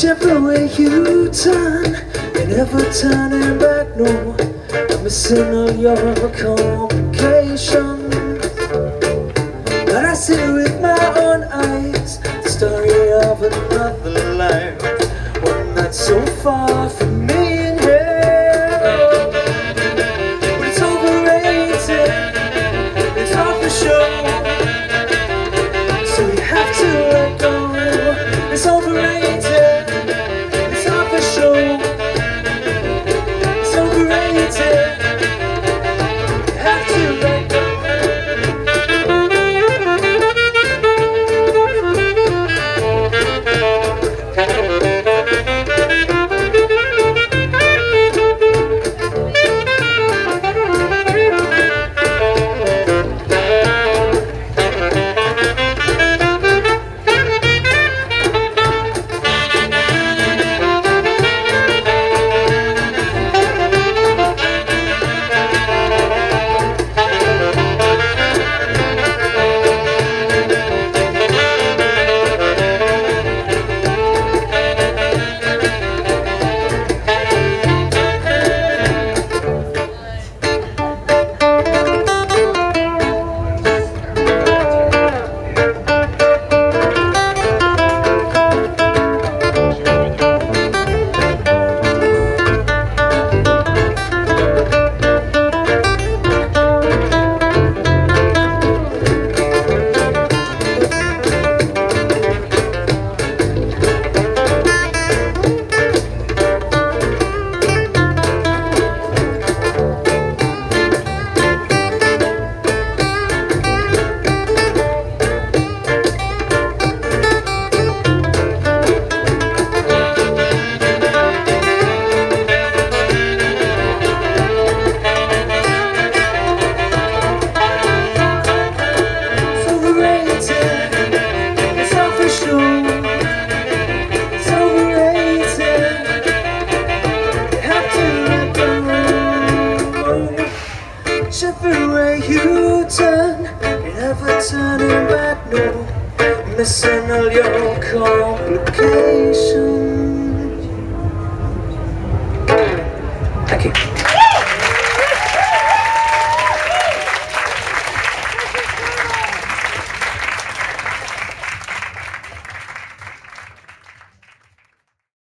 Whichever way you turn, you're never turning back, no more. I'm missing all your complications But I see with my own eyes The story of another life One that's so far Way you turn, never turning back. No, missing all your complications.